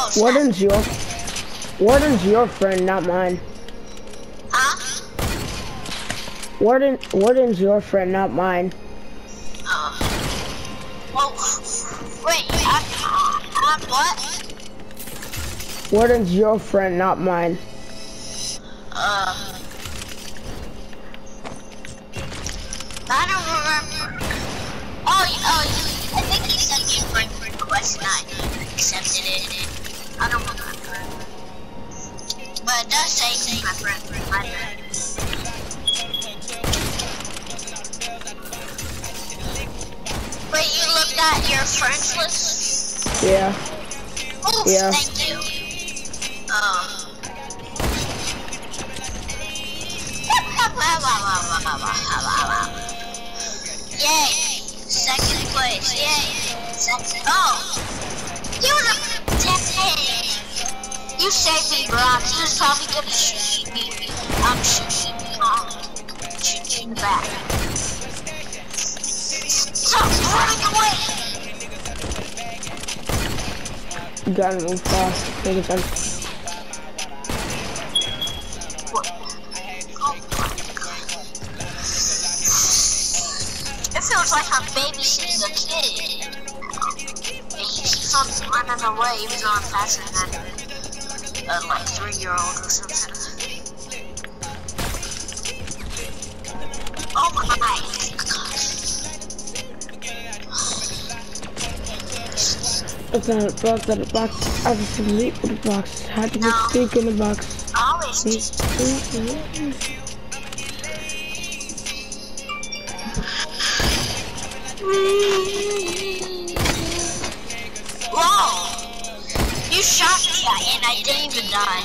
Oh, snap. Warden's your Warden's your friend, not mine. Huh? Warden Warden's your friend, not mine. Oh. Whoa. Wait, I'm, I'm what? Warden's your friend, not mine. Uh. I don't remember. Oh, oh, I think he sent me a But does say my friend. My bad. Wait, you looked at your friends list? Yeah. Oh, Yeah. thank you. Um. Yay! Second place, yay! Second. Oh! You were dang You saved me. He was probably gonna shoot me. I'm shooting. Um, shooting back. Stop running away! You gotta move fast. Take your time. It feels like I'm babysitting a kid. He keeps on running away even though I'm faster than a like three year old or something. Oh my god. It's not a box, a box. I was asleep in the box. Had to No. speak in the box. Always just Whoa! You shot me and I didn't even die.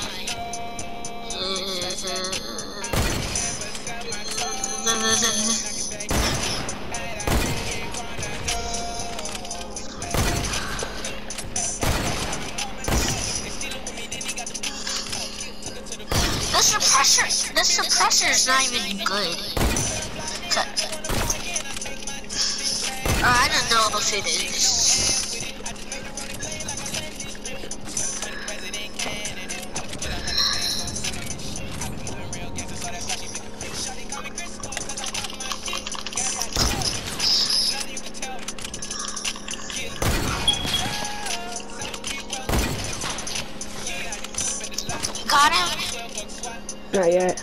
The suppressor, the suppressor is not even good. Uh, I don't know if it is. Got him? Not yet.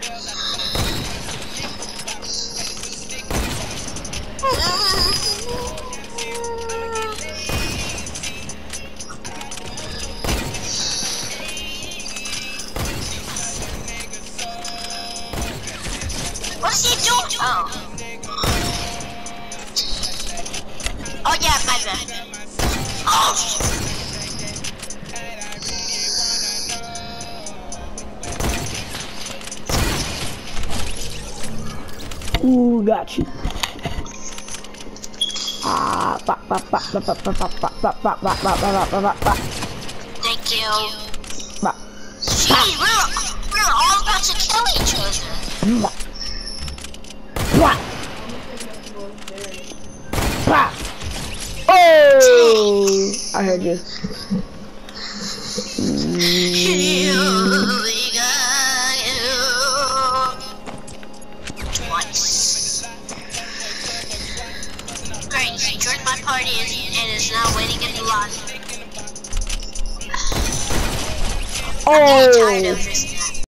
What's he doing? Oh. Oh yeah, my bad. Oh. Ooh, got you. Ah, ba ba ba ba ba ba ba ba ba ba ba ba ba ba ba ba Thank you. ba Gee, we're we're all about to kill each other. ba ba ba. Oh, I heard you. drinks, joined my party, and is now waiting in the lobby. Oh!